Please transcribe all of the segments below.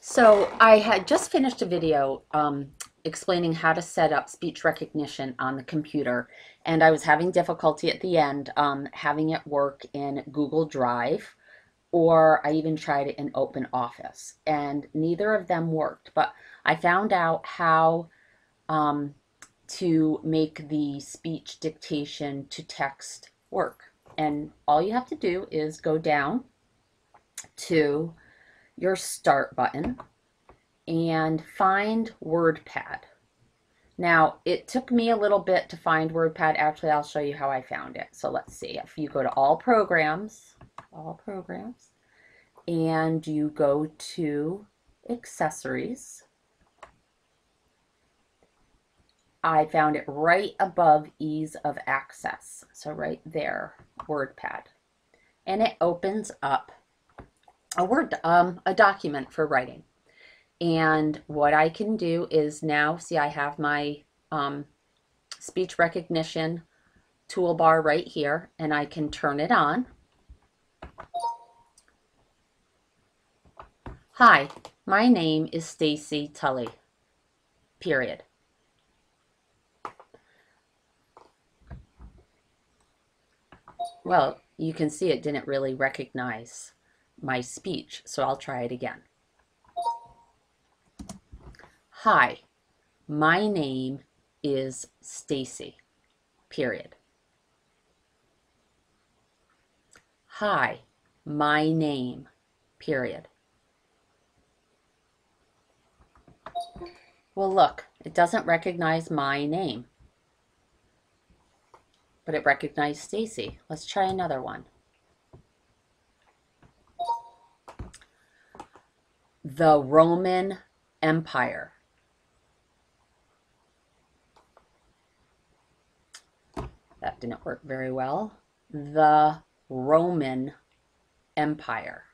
So I had just finished a video um, explaining how to set up speech recognition on the computer, and I was having difficulty at the end um, having it work in Google Drive, or I even tried it in Open Office, and neither of them worked. But I found out how um, to make the speech dictation to text work. And all you have to do is go down to your start button and find WordPad. Now, it took me a little bit to find WordPad. Actually, I'll show you how I found it. So let's see. If you go to All Programs, All Programs, and you go to Accessories, I found it right above Ease of Access. So right there, WordPad. And it opens up a Word, um, a document for writing. And what I can do is now, see I have my um, speech recognition toolbar right here and I can turn it on. Hi, my name is Stacey Tully, period. Well, you can see it didn't really recognize my speech, so I'll try it again. Hi, my name is Stacey, period. Hi, my name, period. Well, look, it doesn't recognize my name, but it recognized Stacey. Let's try another one. The Roman Empire. That didn't work very well. The Roman Empire.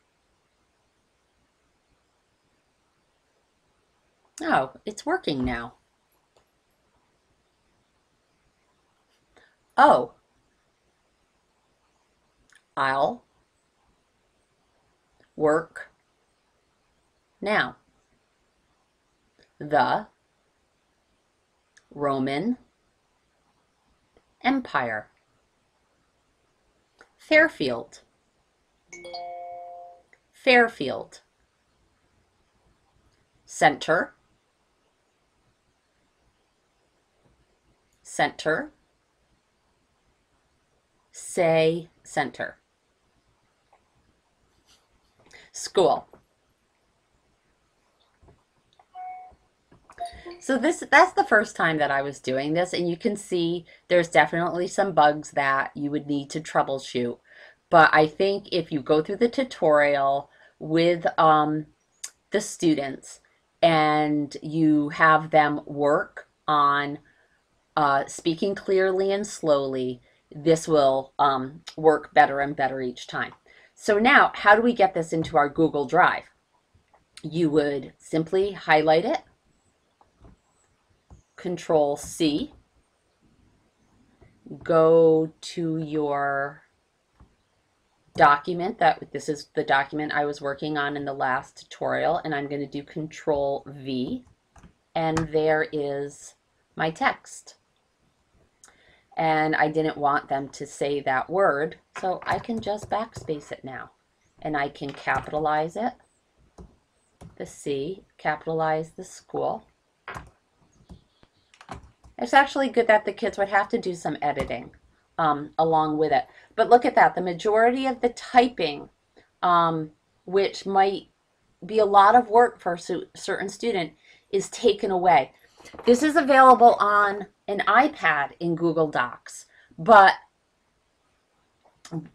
Oh, it's working now. Oh, I'll work now, the Roman Empire. Fairfield. Fairfield. Center. Center. Say center. School. So this that's the first time that I was doing this and you can see there's definitely some bugs that you would need to troubleshoot. But I think if you go through the tutorial with um, the students and you have them work on uh, speaking clearly and slowly, this will um, work better and better each time. So now, how do we get this into our Google Drive? You would simply highlight it Control C, go to your document that this is the document I was working on in the last tutorial and I'm going to do control V. And there is my text. And I didn't want them to say that word so I can just backspace it now. And I can capitalize it. The C capitalize the school it's actually good that the kids would have to do some editing um, along with it. But look at that. The majority of the typing, um, which might be a lot of work for a certain student, is taken away. This is available on an iPad in Google Docs, but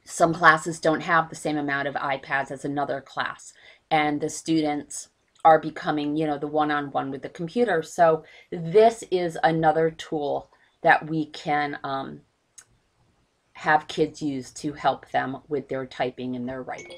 some classes don't have the same amount of iPads as another class. And the students are becoming, you know, the one-on-one with the computer. So this is another tool that we can um, have kids use to help them with their typing and their writing.